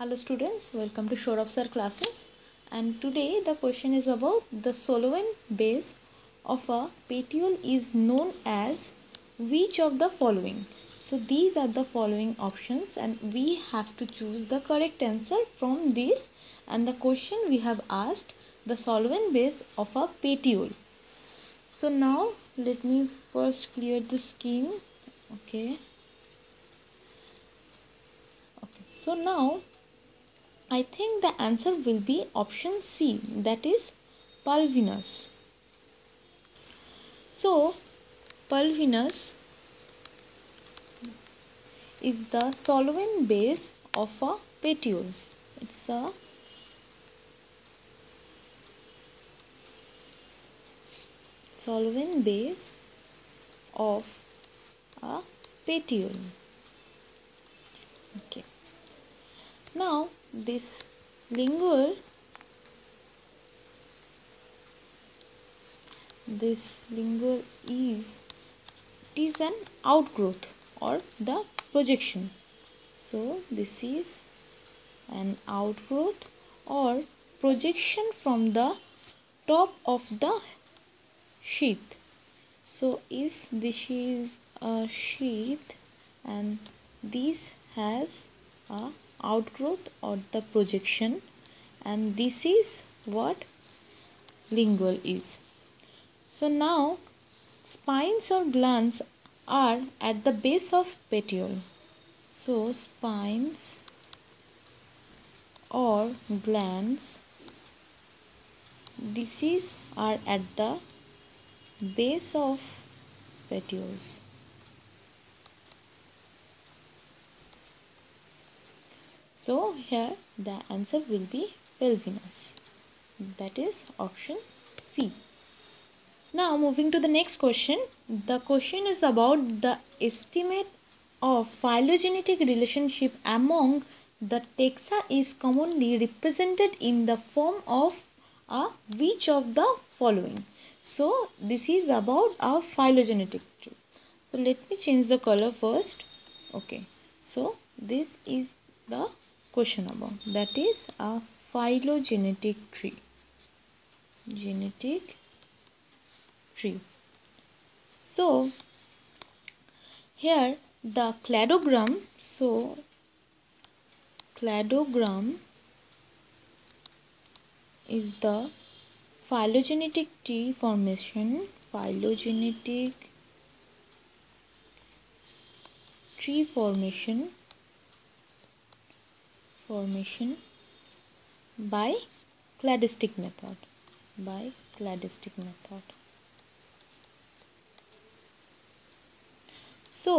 Hello students, welcome to Sourav Sir classes and today the question is about the solvent base of a petiole is known as which of the following. So these are the following options and we have to choose the correct answer from this and the question we have asked the solvent base of a petiole. So now let me first clear the scheme. Okay. Okay. So now I think the answer will be option C that is pulvinus. So pulvinus is the solvent base of a petiole. It's a solvent base of a petiole. Okay. Now this ligule this ligule is it is an outgrowth or the projection. So this is an outgrowth or projection from the top of the sheath so if this is a sheath and this has a outgrowth or the projection and this is what ligule is. So now spines or glands are at the base of petiole. So spines or glands this is are at the base of petioles. So here the answer will be pulvinus. That is option C. Now moving to the next question. The question is about the estimate of phylogenetic relationship among the taxa is commonly represented in the form of a which of the following. So this is about a phylogenetic tree. So let me change the color first. Okay. So this is the question about that is a phylogenetic tree. Genetic tree. So here the cladogram so cladogram is the phylogenetic tree formation phylogenetic tree formation formation by cladistic method by cladistic method. So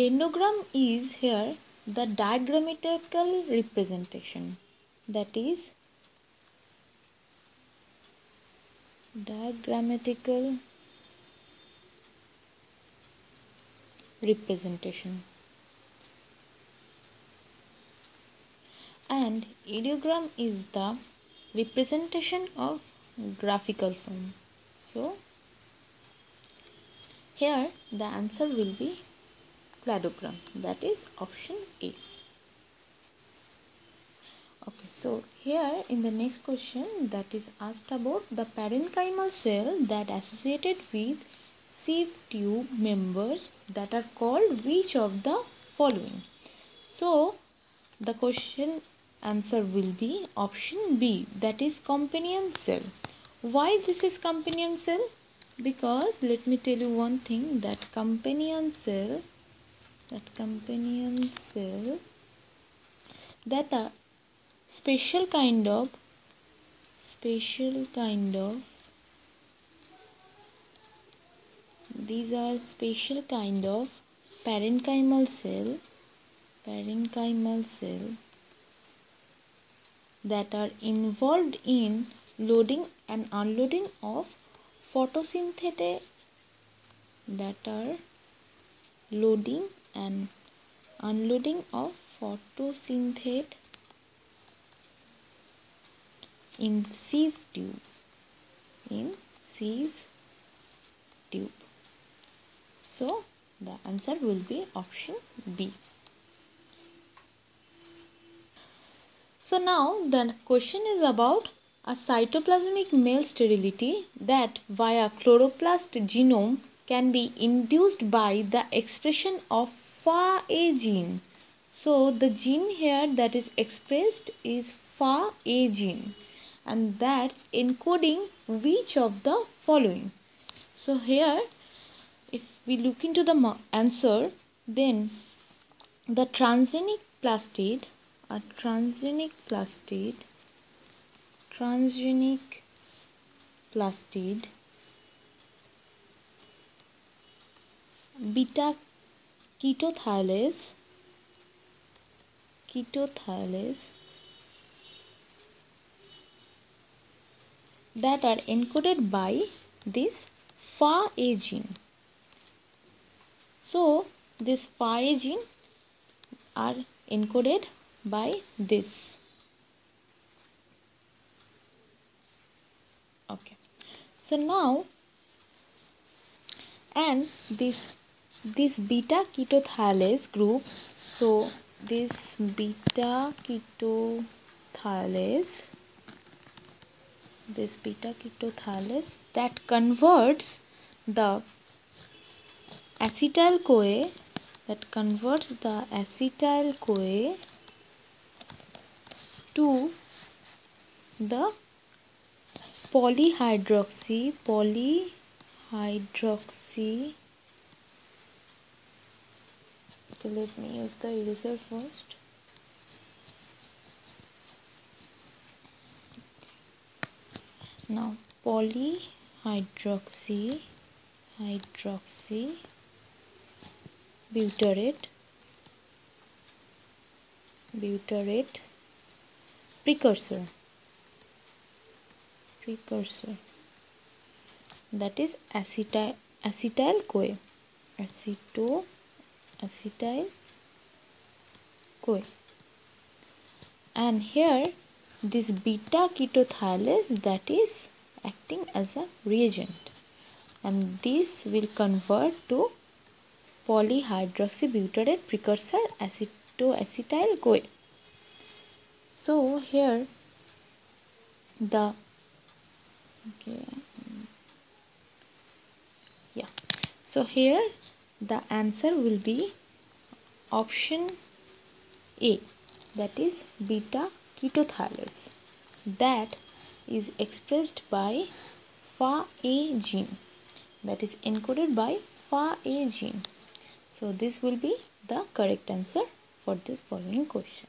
dendrogram is here the diagrammatical representation that is diagrammatical representation and ideogram is the representation of graphical form. So here the answer will be cladogram that is option A. Okay, so here in the next question that is asked about the parenchymal cell that associated with sieve tube members that are called which of the following. So the question answer will be option B that is companion cell. Why this is companion cell? Because let me tell you one thing that companion cell that companion cell that a special kind of special kind of these are special kind of parenchymal cell parenchymal cell that are involved in loading and unloading of photosynthetic that are loading and unloading of photosynthate in sieve tube. In sieve tube. So the answer will be option B So now the question is about a cytoplasmic male sterility that via chloroplast genome can be induced by the expression of FA a gene. So the gene here that is expressed is FA a gene and that's encoding which of the following. So here if we look into the answer then the transgenic plastid a transgenic plastid transgenic plastid beta ketothiolase ketothiolase that are encoded by this FA gene. So this FA gene are encoded by this. Okay. So now and this this beta ketothiolase group so this beta ketothiolase this beta ketothiolase that converts the acetyl CoA that converts the acetyl CoA to the polyhydroxy polyhydroxy okay let me use the eraser first. Now polyhydroxy hydroxy butyrate butyrate precursor. Precursor. That is acetyl acetyl CoA. Aceto acetyl CoA. And here this beta ketothiolase that is acting as a reagent. And this will convert to polyhydroxybutyrate precursor acetoacetyl CoA. So here the okay yeah. So here the answer will be option A that is beta ketothiolase that is expressed by FA gene. That is encoded by FA A gene. So this will be the correct answer for this following question.